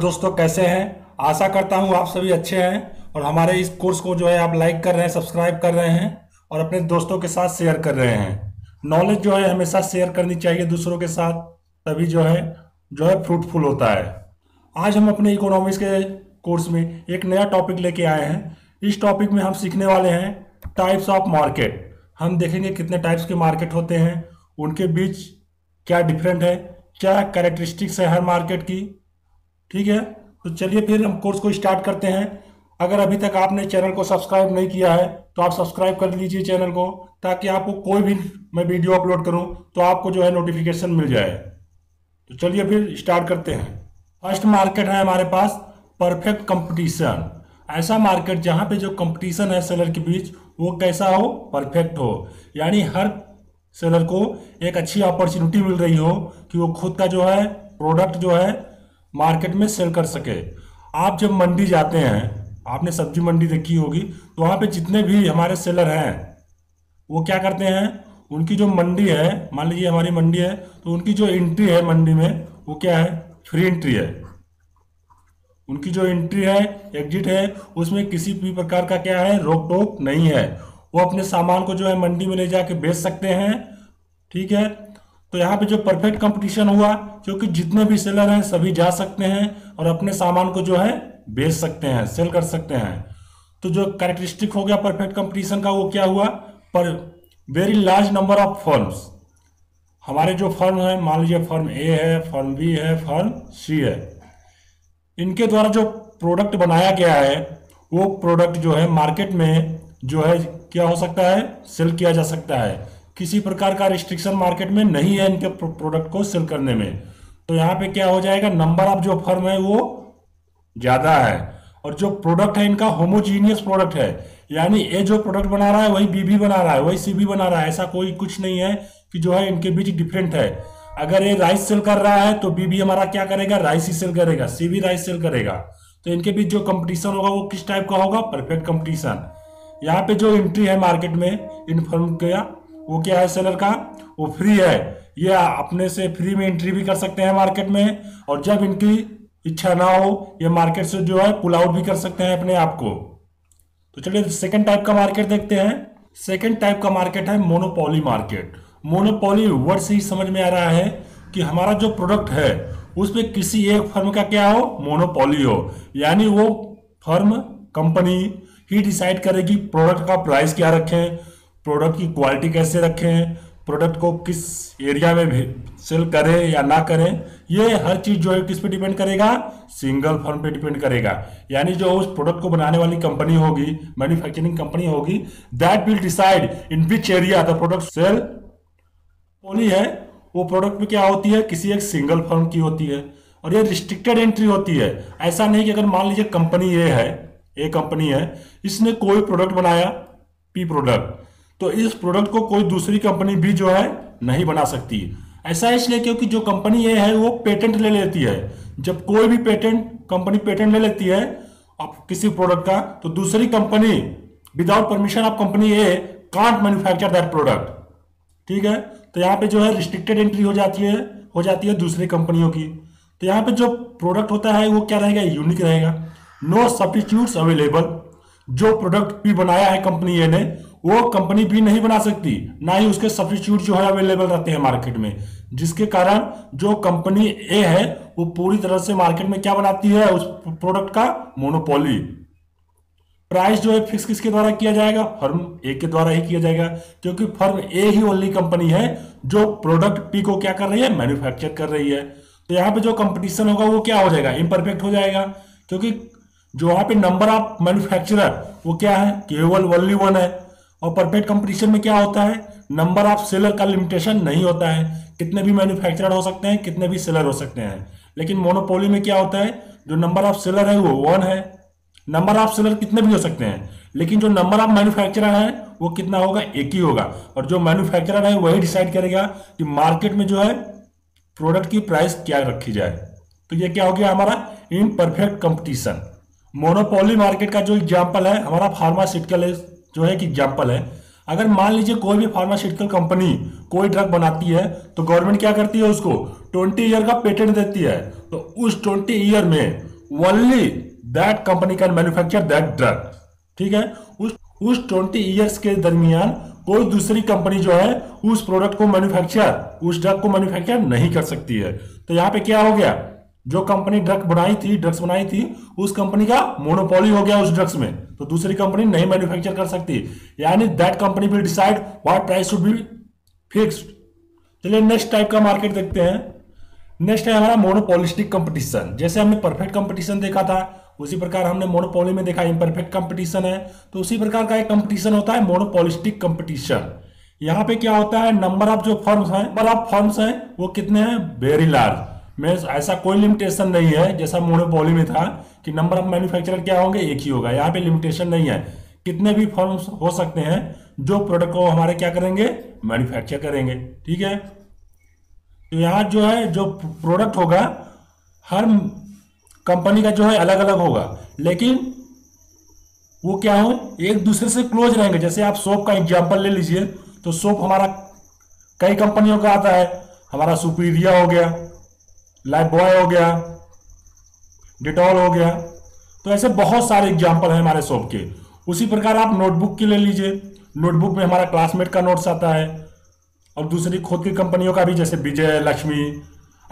दोस्तों, कैसे हैं? आशा करता हूँ आप सभी अच्छे हैं और हमारे इस कोर्स को जो है आप लाइक कर रहे हैं, सब्सक्राइब कर रहे हैं और अपने दोस्तों के साथ शेयर कर रहे हैं। नॉलेज जो है हमेशा शेयर करनी चाहिए दूसरों के साथ, तभी जो है जो है फ्रूटफुल होता है। आज हम अपने इकोनॉमिक्स के कोर्स में एक नया टॉपिक लेके आए हैं। इस टॉपिक में हम सीखने वाले हैं टाइप्स ऑफ़ मार्केट हम देखेंगे कितने टाइप्स के मार्केट होते हैं, उनके बीच क्या डिफरेंट है, क्या कैरेक्टरिस्टिक्स है हर मार्केट की ठीक है? तो चलिए फिर हम कोर्स को स्टार्ट करते हैं। अगर अभी तक आपने चैनल को सब्सक्राइब नहीं किया है तो आप सब्सक्राइब कर लीजिए चैनल को, ताकि आपको कोई भी मैं वीडियो अपलोड करूँ तो आपको जो है नोटिफिकेशन मिल जाए। तो चलिए फिर स्टार्ट करते हैं। फ़र्स्ट मार्केट है हमारे पास परफेक्ट कंपटीशन ऐसा मार्केट जहाँ पे जो कंपटीशन है सेलर के बीच, वो कैसा हो? परफेक्ट हो। यानी हर सेलर को एक अच्छी अपॉर्चुनिटी मिल रही हो कि वो खुद का जो है प्रोडक्ट जो है मार्केट में सेल कर सके। आप जब मंडी जाते हैं, आपने सब्ज़ी मंडी देखी होगी तो वहाँ पे जितने भी हमारे सेलर हैं, वो क्या करते हैं, उनकी जो मंडी है, मान लीजिए हमारी मंडी है तो उनकी जो एंट्री है मंडी में, वो क्या है फ्री एंट्री है। उनकी जो एंट्री है एग्जिट है, उसमें किसी भी प्रकार का क्या है, रोक टोक नहीं है। वो अपने सामान को जो है मंडी में ले जाके बेच सकते हैं, ठीक है तो यहाँ पे जो परफेक्ट कंपटीशन हुआ क्योंकि जितने भी सेलर हैं, सभी जा सकते हैं और अपने सामान को जो है, बेच सकते हैं सेल कर सकते हैं। तो जो कैरेक्टरिस्टिक हो गया परफेक्ट कंपटीशन का, वो क्या हुआ? पर very large number of firms हमारे जो फर्म है, मान लीजिए फर्म ए है फर्म बी है फर्म सी है। इनके द्वारा जो प्रोडक्ट बनाया गया है, वो प्रोडक्ट जो है मार्केट में जो है, क्या हो सकता है? सेल किया जा सकता है। किसी प्रकार का रिस्ट्रिक्शन मार्केट में नहीं है इनके प्रोडक्ट को सेल करने में। तो यहाँ पे क्या हो जाएगा? नंबर ऑफ़ जो फर्म है वो ज़्यादा है। और जो प्रोडक्ट है इनका होमोजीनियस प्रोडक्ट है। यानी ए जो प्रोडक्ट बना रहा है, वही बी भी बना रहा है, वही सी भी बना रहा है। ऐसा कोई कुछ नहीं है कि जो है इनके बीच डिफरेंट है। अगर ये राइस सेल कर रहा है तो बी भी हमारा क्या करेगा? राइस ही सेल करेगा। सी भी राइस सेल करेगा। तो इनके बीच जो कंपटीशन होगा, वो किस टाइप का होगा? परफेक्ट कंपटीशन यहाँ पे जो एंट्री है मार्केट में इन फर्म का वो क्या है सेलर का? वो फ्री है। ये अपने से फ्री में एंट्री भी कर सकते हैं मार्केट में और जब इनकी इच्छा ना हो, ये मार्केट से जो है पुल आउट भी कर सकते हैं अपने आप को। तो चलिए सेकंड टाइप का मार्केट देखते हैं। सेकंड टाइप का मार्केट है मोनोपोली मार्केट मोनोपोली वर्ड से ही समझ में आ रहा है कि हमारा जो प्रोडक्ट है उस पर किसी एक फर्म का क्या हो? मोनोपोली हो। यानी वो फर्म कंपनी ही डिसाइड करेगी प्रोडक्ट का प्राइस क्या रखें प्रोडक्ट की क्वालिटी कैसे रखें, प्रोडक्ट को किस एरिया में सेल करें या ना करें, ये हर चीज़ जो है किस पे डिपेंड करेगा? सिंगल फर्म पे डिपेंड करेगा। यानी जो उस प्रोडक्ट को बनाने वाली कंपनी होगी मैन्युफैक्चरिंग कंपनी होगी that will decide in which area the product sell poly है। वो प्रोडक्ट में क्या होती है? किसी एक सिंगल फर्म की होती है। और ये रिस्ट्रिक्टेड एंट्री होती है। ऐसा नहीं कि अगर मान लीजिए कंपनी ए है ए कंपनी है, इसने कोई प्रोडक्ट बनाया पी प्रोडक्ट तो इस प्रोडक्ट को कोई दूसरी कंपनी भी जो है नहीं बना सकती। ऐसा इसलिए क्योंकि जो कंपनी ये है, वो पेटेंट ले लेती है। जब कोई भी पेटेंट कंपनी पेटेंट ले लेती है अब किसी प्रोडक्ट का तो दूसरी company without permission of company A can't manufacture that product ठीक है? तो यहाँ पे जो है रिस्ट्रिक्टेड एंट्री हो जाती है, हो जाती है दूसरी कंपनियों की। तो यहाँ पे जो प्रोडक्ट होता है, वो क्या रहेगा? यूनिक रहेगा। नो सब्सिट्यूट्स अवेलेबल जो प्रोडक्ट भी बनाया है कंपनी ए ने वो कंपनी भी नहीं बना सकती, ना ही उसके सब्सिट्यूट जो है अवेलेबल रहते हैं मार्केट में। जिसके कारण जो कंपनी ए है, वो पूरी तरह से मार्केट में क्या बनाती है? उस प्रोडक्ट का मोनोपोली प्राइस जो है फिक्स किसके द्वारा किया जाएगा? फर्म ए के द्वारा ही किया जाएगा। क्योंकि फर्म ए ही ओनली कंपनी है, जो प्रोडक्ट पी को क्या कर रही है? मैन्युफैक्चर कर रही है। तो यहाँ पे जो कंपटीशन होगा, वो क्या हो जाएगा? इम्परफेक्ट हो जाएगा। क्योंकि जो वहाँ पे नंबर ऑफ़ मैन्युफैक्चरर वो क्या है? केवल ओनली वन है। और परफेक्ट कंपटीशन में क्या होता है? नंबर ऑफ़ सेलर का लिमिटेशन नहीं होता है। कितने भी मैन्युफैक्चरर हो सकते हैं, कितने भी सेलर हो सकते हैं। लेकिन मोनोपोली में क्या होता है? जो नंबर ऑफ़ सेलर है, वो वन है। नंबर ऑफ़ सेलर कितने भी हो सकते हैं। लेकिन जो नंबर ऑफ़ मैन्युफैक्चरर है, वो कितना होगा? एक ही होगा। और जो मैन्युफैक्चरर है, वही डिसाइड करेगा कि मार्केट में जो है प्रोडक्ट की प्राइस क्या रखी जाए। तो ये क्या हो गया हमारा? In perfect competition monopoly market का जो एग्ज़ाम्पल है, हमारा फार्मास्यूटिकल जो है एक एग्ज़ाम्पल है। अगर मान लीजिए कोई भी फार्मास्यूटिकल कंपनी कोई ड्रग बनाती है तो गवर्नमेंट क्या करती है उसको? ट्वेंटी ईयर का पेटेंट देती है। तो उस ट्वेंटी ईयर में only that company can manufacture that drug ठीक है? उस उस ट्वेंटी ईयर्स के दरमियान कोई दूसरी कंपनी जो है, उस प्रोडक्ट को मैन्युफैक्चर उस ड्रग को मैन्युफैक्चर नहीं कर सकती है। तो यहाँ पे क्या हो गया? जो कंपनी ड्रग बनाई थी ड्रग्स बनाई थी, उस कंपनी का मोनोपोली हो गया उस ड्रग्स में। तो दूसरी कंपनी नहीं मैन्युफैक्चर कर सकती। यानी that company will decide what price should be fixed चलिए नेक्स्ट टाइप का मार्केट देखते हैं। नेक्स्ट है हमारा मोनोपोलिस्टिक कंपटीशन जैसे हमने परफेक्ट कंपटीशन देखा था, उसी प्रकार हमने मोनोपोली में देखा इम्परफेक्ट कंपटीशन है। तो उसी प्रकार का एक कंपटीशन होता है मोनोपोलिस्टिक कंपटीशन यहाँ पे क्या होता है नंबर ऑफ़ जो फर्म्स हैं नंबर ऑफ़ फर्म्स हैं, वो कितने हैं? वेरी लार्ज में ऐसा कोई लिमिटेशन नहीं है, जैसा मोनोपोली में था, कि नंबर ऑफ़ मैन्युफैक्चरर क्या होंगे? एक ही होगा। यहाँ पे लिमिटेशन नहीं है। कितने भी फर्म्स हो सकते हैं, जो प्रोडक्ट को हमारे क्या करेंगे? मैन्युफैक्चर करेंगे। ठीक है? तो यहाँ जो है, जो प्रोडक्ट होगा, हर कंपनी का जो है अलग अलग होगा। लेकिन वो क्या हो? एक दूसरे से क्लोज रहेंगे। जैसे आप सोप का एग्ज़ाम्पल ले लीजिए तो सोप हमारा कई कंपनियों का आता है। हमारा सुपीरिया हो गया। लाइफ बॉय हो गया डिटॉल हो गया। तो ऐसे बहुत सारे एग्ज़ाम्पल हैं हमारे सोप के। उसी प्रकार आप नोटबुक की ले लीजिए। नोटबुक में हमारा क्लासमेट का नोट्स आता है। और दूसरी खुद की कंपनियों का भी, जैसे विजय, लक्ष्मी,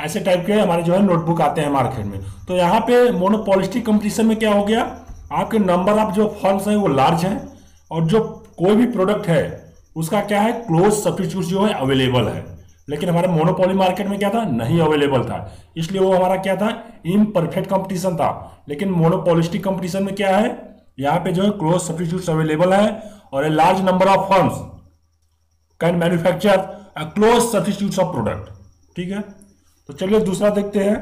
ऐसे टाइप के हमारे जो है नोटबुक आते हैं मार्केट में। तो यहाँ पे मोनोपोलिस्टिक कंपटीशन में क्या हो गया? आपके नंबर ऑफ़ आप जो फर्म्स हैं वो लार्ज हैं। और जो कोई भी प्रोडक्ट है, उसका क्या है? क्लोज सब्सिट्यूट जो है अवेलेबल है। लेकिन हमारे मोनोपोली मार्केट में क्या था? नहीं अवेलेबल था। इसलिए वो हमारा क्या था? इन परफेक्ट कंपटीशन था। लेकिन मोनोपोलिस्टिक कंपटीशन में क्या है? यहाँ पे जो है क्लोज सब्सिट्यूट अवेलेबल है और a large number of firms can manufacture a close substitute of product ठीक है? तो चलिए दूसरा देखते हैं।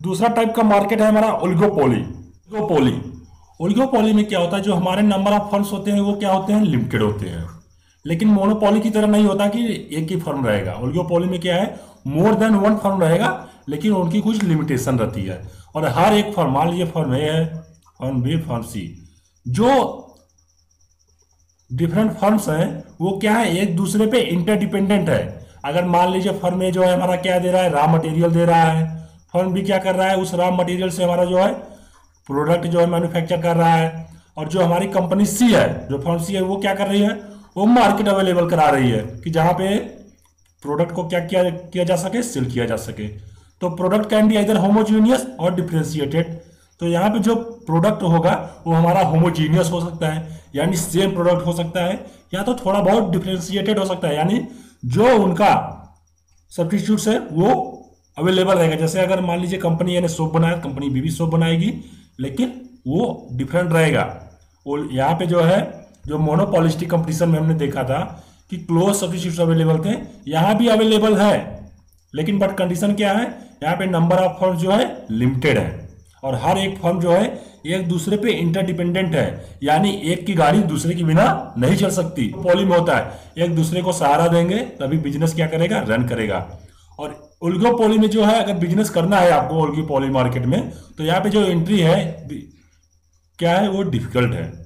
दूसरा टाइप का मार्केट है हमारा ओलिगोपोली ओलिगोपोली ओलिगोपोली में क्या होता है? जो हमारे नंबर ऑफ़ फर्म्स होते हैं, वो क्या होते हैं? लिमिटेड होते हैं। लेकिन मोनोपोली की तरह नहीं होता कि एक ही फर्म रहेगा। ओलिगोपोली में क्या है? मोर देन वन फर्म रहेगा, लेकिन उनकी कुछ लिमिटेशन रहती है। और हर एक फर्म मान लीजिए फर्म ए है फर्म बी फर्म सी जो डिफरेंट फर्म्स हैं, वो क्या है? एक दूसरे पे इंटरडिपेंडेंट है। अगर मान लीजिए फर्म ए जो है, हमारा क्या दे रहा है? रॉ मटेरियल दे रहा है। फर्म बी क्या कर रहा है? उस रॉ मटेरियल से हमारा जो है प्रोडक्ट जो है मैन्युफैक्चर कर रहा है। और जो हमारी कंपनी सी है, जो फर्म सी है, वो क्या कर रही है? वो मार्केट अवेलेबल करा रही है कि जहाँ पे प्रोडक्ट को क्या किया किया जा सके सेल किया जा सके। तो प्रोडक्ट कैन बी इधर होमोजीनियस और डिफ्रेंशिएटेड तो यहाँ पे जो प्रोडक्ट होगा, वो हमारा होमोजीनियस हो सकता है, यानी सेम प्रोडक्ट हो सकता है, या तो थोड़ा बहुत डिफ्रेंशिएटेड हो सकता है, यानी जो उनका सब्सिट्यूट है, वो अवेलेबल रहेगा। जैसे अगर मान लीजिए कंपनी ने सोप बनाया कंपनी बी भी सोप बनाएगी, लेकिन वो डिफरेंट रहेगा। वो यहाँ पे जो है जो मोनोपॉलिस्टिक कंपटीशन में हमने देखा था कि क्लोज सब्सिट्यूट अवेलेबल थे, यहाँ भी अवेलेबल है। लेकिन बट कंडीशन क्या है? यहाँ पे नंबर ऑफ़ फर्म जो है लिमिटेड है। और हर एक फर्म जो है, एक दूसरे पे इंटरडिपेंडेंट है। यानी एक की गाड़ी दूसरे की बिना नहीं चल सकती। पॉली में होता है। एक दूसरे को सहारा देंगे, तभी बिज़नेस क्या करेगा? रन करेगा। और उल्गो पॉली में जो है, अगर बिज़नेस करना है आपको उल्गी पॉली मार्केट में तो यहाँ पे जो एंट्री है, क्या है? वो डिफ़िकल्ट है।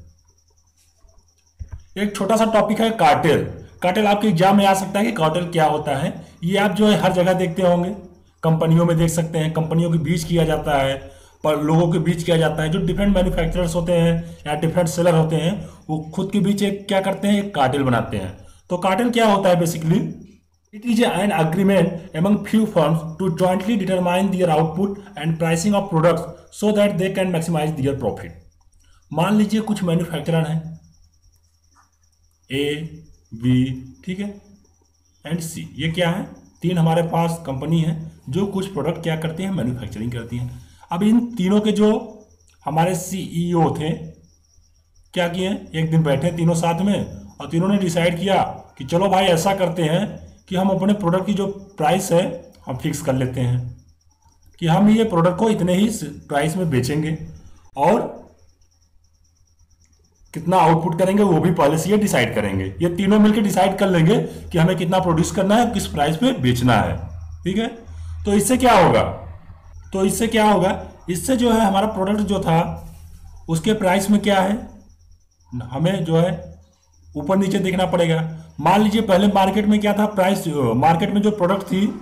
एक छोटा सा टॉपिक है कार्टेल कार्टेल आपके एग्ज़ाम में आ सकता है कि कार्टेल क्या होता है? ये आप जो है हर जगह देखते होंगे। कंपनियों में देख सकते हैं, कंपनियों के बीच किया जाता है, पर लोगों के बीच किया जाता है। जो डिफरेंट मैन्युफैक्चरर्स होते हैं या डिफरेंट सेलर होते हैं, वो खुद के बीच एक क्या करते हैं? एक कार्टेल बनाते हैं। तो कार्टेल क्या होता है basically it is an agreement among few firms to jointly determine their output and pricing of products so that they can maximise their profit मान लीजिए कुछ मैन्युफैक्चरर हैं। ए बी ठीक है? एंड सी ये क्या है? तीन हमारे पास कंपनी है, जो कुछ प्रोडक्ट क्या करती हैं? मैन्युफैक्चरिंग करती हैं। अब इन तीनों के जो हमारे सीईओ e थे, क्या किए एक दिन बैठे तीनों साथ में और तीनों ने डिसाइड किया कि चलो भाई, ऐसा करते हैं कि हम अपने प्रोडक्ट की जो प्राइस है, हम फिक्स कर लेते हैं। कि हम ये प्रोडक्ट को इतने ही प्राइस में बेचेंगे। और कितना आउटपुट करेंगे, वो भी पहले से ये डिसाइड करेंगे। ये तीनों मिलकर डिसाइड कर लेंगे कि हमें कितना प्रोड्यूस करना है, किस प्राइस पे बेचना है। ठीक है? तो इससे क्या होगा? तो इससे क्या होगा? इससे जो है, हमारा प्रोडक्ट जो था, उसके प्राइस में क्या है? हमें जो है, ऊपर नीचे देखना पड़ेगा। मान लीजिए पहले मार्केट में क्या था? प्राइस मार्केट में जो प्रोडक्ट थी,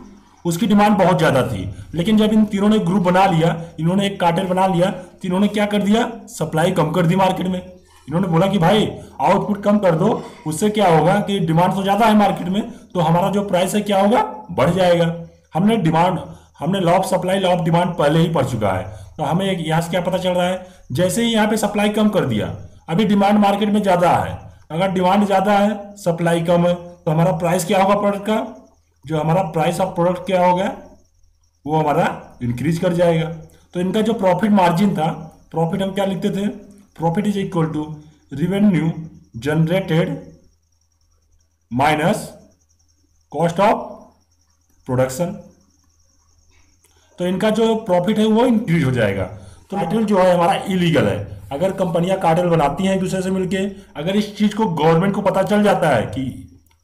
उसकी डिमांड बहुत ज़्यादा थी। लेकिन जब इन तीनों ने ग्रुप बना लिया, इन्होंने एक कार्टेल बना लिया तो इन्होंने क्या कर दिया? सप्लाई कम कर दी मार्केट में। इन्होंने बोला कि भाई आउटपुट कम कर दो, उससे क्या होगा कि डिमांड तो ज़्यादा है मार्केट में तो हमारा जो प्राइस है क्या होगा? बढ़ जाएगा। हमने डिमांड हमने law of supply law of demand पहले ही पढ़ चुका है। तो हमें यहाँ से क्या पता चल रहा है? जैसे ही यहाँ पे सप्लाई कम कर दिया, अभी डिमांड मार्केट में ज़्यादा है। अगर डिमांड ज़्यादा है सप्लाई कम है तो हमारा प्राइस क्या होगा प्रोडक्ट का? जो हमारा प्राइस ऑफ़ प्रोडक्ट क्या होगा? वो हमारा इंक्रीज कर जाएगा। तो इनका जो प्रॉफिट मार्जिन था प्रॉफिट हम क्या लिखते थे? Profit is equal to revenue generated minus cost of production तो इनका जो प्रॉफिट है वो इंक्रीज हो जाएगा। तो मटेरियल जो है हमारा इलीगल है। अगर कंपनियाँ कार्टेल बनाती हैं एक दूसरे से मिलके, अगर इस चीज़ को गवर्नमेंट को पता चल जाता है कि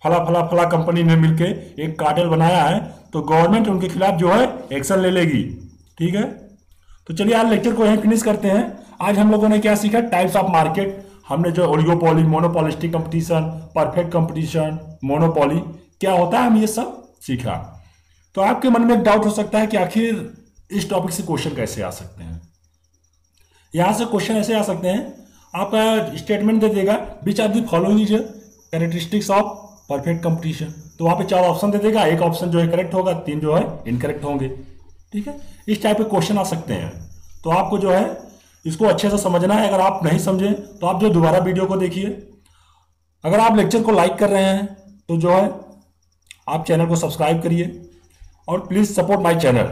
फला फला फला कंपनी ने मिलके एक कार्टेल बनाया है तो गवर्नमेंट उनके खिलाफ जो है एक्शन ले लेगी। ठीक है? तो चलिए आज लेक्चर को यहीं फिनिश करते हैं। आज हम लोगों ने क्या सीखा? टाइप्स ऑफ़ मार्केट हमने जो oligopoly monopolistic competition perfect competition monopoly क्या होता है? हम ये सब सीखा। तो आपके मन में एक डाउट हो सकता है कि आखिर इस टॉपिक से क्वेश्चन कैसे आ सकते हैं? यहाँ से क्वेश्चन ऐसे आ सकते हैं। आपका स्टेटमेंट दे देगा which are the following is characteristics of perfect competition तो वहाँ पे चार ऑप्शन दे देगा। एक ऑप्शन जो है करेक्ट होगा, तीन जो है इनकरेक्ट होंगे। ठीक है? इस टाइप के क्वेश्चन आ सकते हैं। तो आपको जो है, इसको अच्छे से समझना है। अगर आप नहीं समझे तो आप जो दोबारा वीडियो को देखिए। अगर आप लेक्चर को लाइक कर रहे हैं तो जो है, आप चैनल को सब्सक्राइब करिए और प्लीज़ सपोर्ट माय चैनल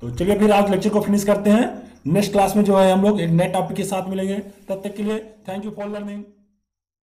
तो चलिए फिर आज लेक्चर को फिनिश करते हैं। नेक्स्ट क्लास में जो है हम लोग एक नए टॉपिक के साथ मिलेंगे। तब तक के लिए थैंक यू फॉर लर्निंग